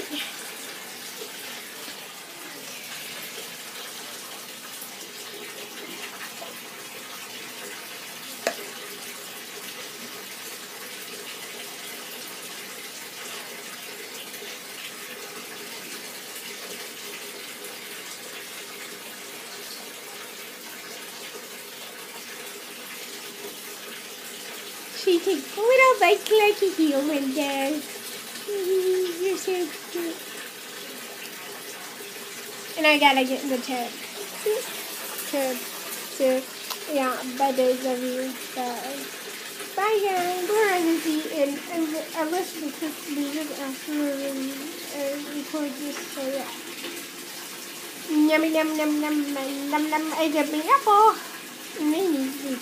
feet. She a little bit like a human Dad. And I gotta get in the tub. Tub. Tub. Yeah, buddies of you. So. Bye guys. We're on the and, I listen to music after and uh, record this. So yeah. Yummy yum yum yum yum yum yum. I got the apple. Amazing.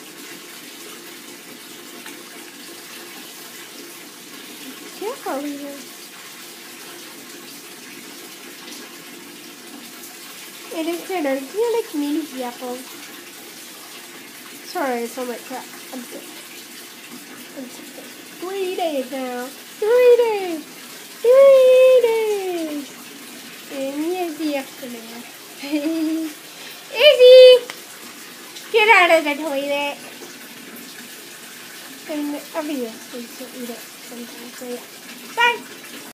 Careful here. It is an organic mini apple. Sorry, on my crap. I'm sick. I'm sick. Three days now. Three days. Three days. And here's the afternoon. Izzy! Get out of the toilet. And obviously she'll eat it sometimes. So yeah. Bye!